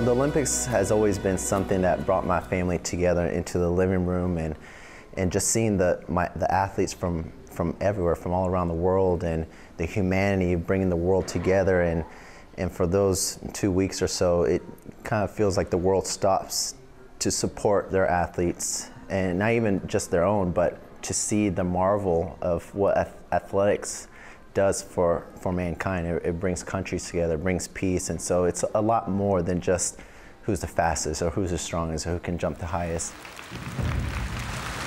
The Olympics has always been something that brought my family together into the living room and, and just seeing the, my, the athletes from, from everywhere, from all around the world and the humanity of bringing the world together. And, and for those two weeks or so, it kind of feels like the world stops to support their athletes and not even just their own, but to see the marvel of what athletics does for, for mankind. It, it, brings countries together, it brings peace, and so it's a lot more than just who's the fastest or who's the strongest or who can jump the highest.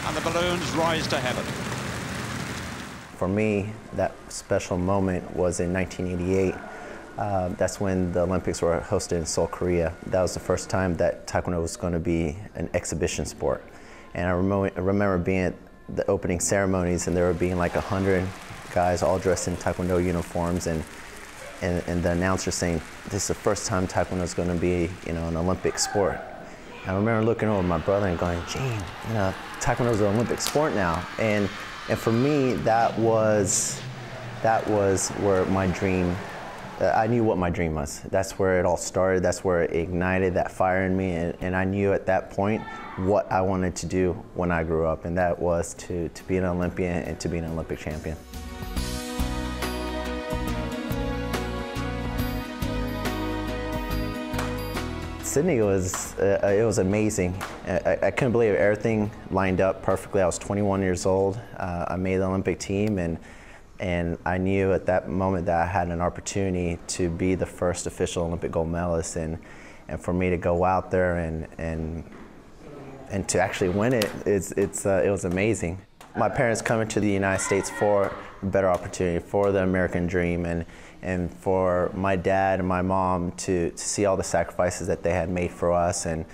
And the balloons rise to heaven. For me, that special moment was in 1988. Uh, that's when the Olympics were hosted in Seoul, Korea. That was the first time that Taekwondo was going to be an exhibition sport. And I remember, I remember being at the opening ceremonies and there were being like 100 guys all dressed in Taekwondo uniforms and, and, and the announcer saying, this is the first time Taekwondo is going to be, you know, an Olympic sport. I remember looking over at my brother and going, Jean, you know, Taekwondo is an Olympic sport now. And, and for me, that was, that was where my dream, uh, I knew what my dream was. That's where it all started. That's where it ignited that fire in me. And, and I knew at that point what I wanted to do when I grew up. And that was to, to be an Olympian and to be an Olympic champion. Sydney was uh, it was amazing. I, I, couldn't believe everything lined up perfectly. I was 21 years old. Uh, I made the Olympic team, and and I knew at that moment that I had an opportunity to be the first official Olympic gold medalist, and and for me to go out there and and and to actually win it, it's it's uh, it was amazing. My parents coming to the United States for a better opportunity, for the American dream, and and for my dad and my mom to, to see all the sacrifices that they had made for us and,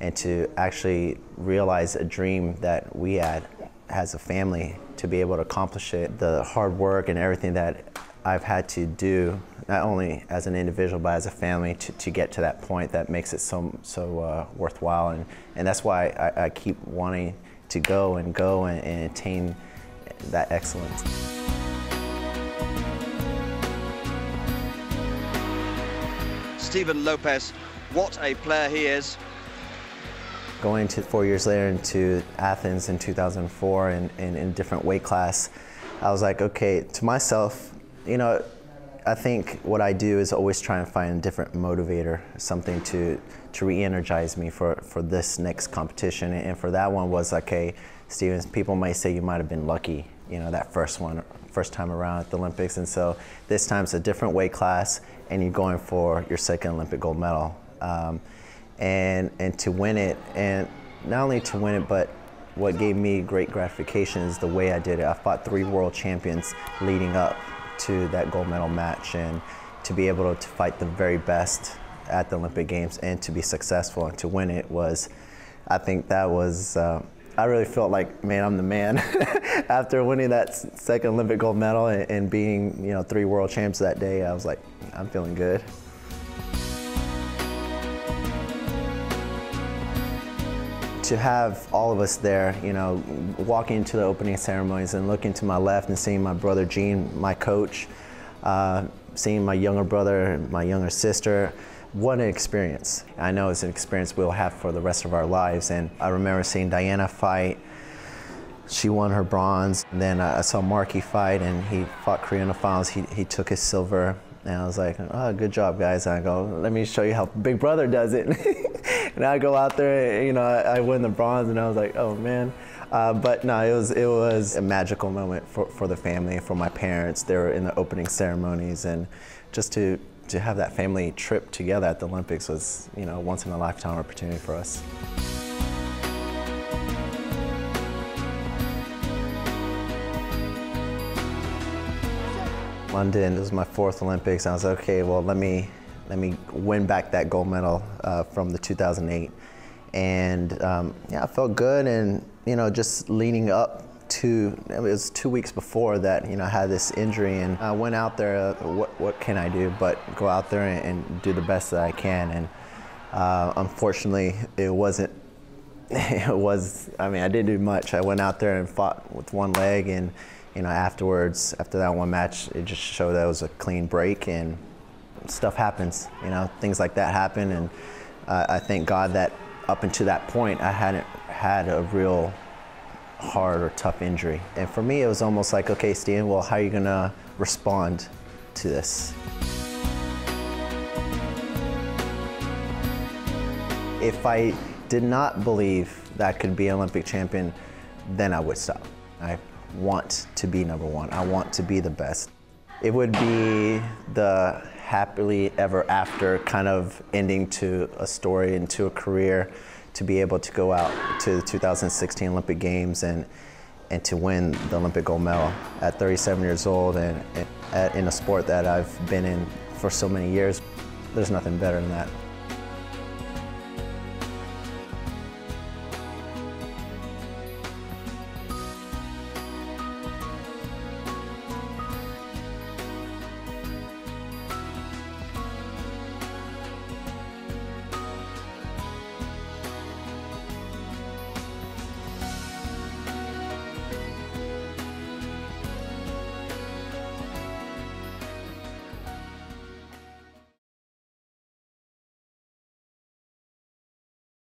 and to actually realize a dream that we had as a family to be able to accomplish it. The hard work and everything that I've had to do, not only as an individual but as a family, to, to get to that point that makes it so, so uh, worthwhile. And, and that's why I, I, keep wanting to go and go and, and attain that excellence. Steven Lopez, what a player he is. Going to four years later into Athens in 2004 and in, in different weight class, I was like, okay, to myself, you know, I think what I do is always try and find a different motivator, something to to re-energize me for, for this next competition. And for that one was like, okay, Stevens, people might say you might have been lucky, you know, that first one, first time around at the Olympics. And so this time it's a different weight class and you're going for your second Olympic gold medal. Um, and, and to win it, and not only to win it, but what gave me great gratification is the way I did it. I fought three world champions leading up to that gold medal match and to be able to fight the very best at the Olympic Games and to be successful and to win it was, I think that was, uh, I really felt like, man, I'm the man. After winning that second Olympic gold medal and, and being, you know, three world champs that day, I was like, I'm feeling good. To have all of us there, you know, walking into the opening ceremonies and looking to my left and seeing my brother Jean, my coach, uh, seeing my younger brother, and my younger sister, what an experience. I know it's an experience we'll have for the rest of our lives. And I remember seeing Diana fight. She won her bronze. And then I saw Marky fight and he fought Korea in the finals. He, he took his silver. And I was like, oh, good job, guys. And I go, let me show you how Big Brother does it. and I go out there, you know, I, I, win the bronze, and I was like, oh man. Uh, but no, it was it was a magical moment for, for the family, for my parents. They were in the opening ceremonies, and just to to have that family trip together at the Olympics was, you know, once in a lifetime opportunity for us. London was my fourth Olympics. I was like, okay, well, let me let me win back that gold medal uh, from the 2008. And um, yeah, I felt good, and you know, just leading up to it was two weeks before that you know I had this injury and I went out there uh, what what can I do but go out there and, and do the best that I can and uh, unfortunately it wasn't it was I mean I didn't do much I went out there and fought with one leg and you know afterwards after that one match it just showed that it was a clean break and stuff happens you know things like that happen and Uh, I thank God that up until that point, I hadn't had a real hard or tough injury. And for me, it was almost like, okay, Steven, well, how are you to respond to this? If I did not believe that I could be an Olympic champion, then I would stop. I want to be number one. I want to be the best. It would be the happily ever after kind of ending to a story and to a career to be able to go out to the 2016 Olympic Games and and to win the Olympic gold medal at 37 years old and, and uh, in a sport that I've been in for so many years. There's nothing better than that.